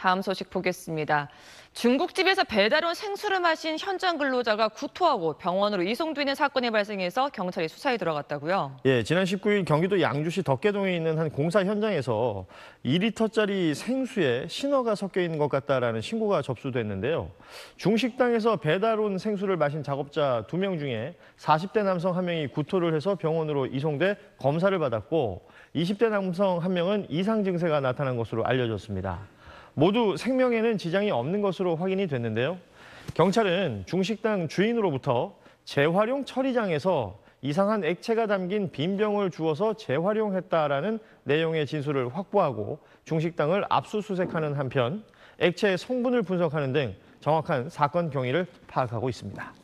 다음 소식 보겠습니다. 중국집에서 배달 온 생수를 마신 현장 근로자가 구토하고 병원으로 이송되는 사건이 발생해서 경찰이 수사에 들어갔다고요. 예, 지난 19일 경기도 양주시 덕계동에 있는 한 공사 현장에서 2리터짜리 생수에 신어가 섞여 있는 것 같다라는 신고가 접수됐는데요. 중식당에서 배달 온 생수를 마신 작업자 두명 중에 40대 남성 한 명이 구토를 해서 병원으로 이송돼 검사를 받았고 20대 남성 한 명은 이상 증세가 나타난 것으로 알려졌습니다. 모두 생명에는 지장이 없는 것으로 확인이 됐는데요. 경찰은 중식당 주인으로부터 재활용 처리장에서 이상한 액체가 담긴 빈 병을 주워서 재활용했다라는 내용의 진술을 확보하고 중식당을 압수수색하는 한편 액체의 성분을 분석하는 등 정확한 사건 경위를 파악하고 있습니다.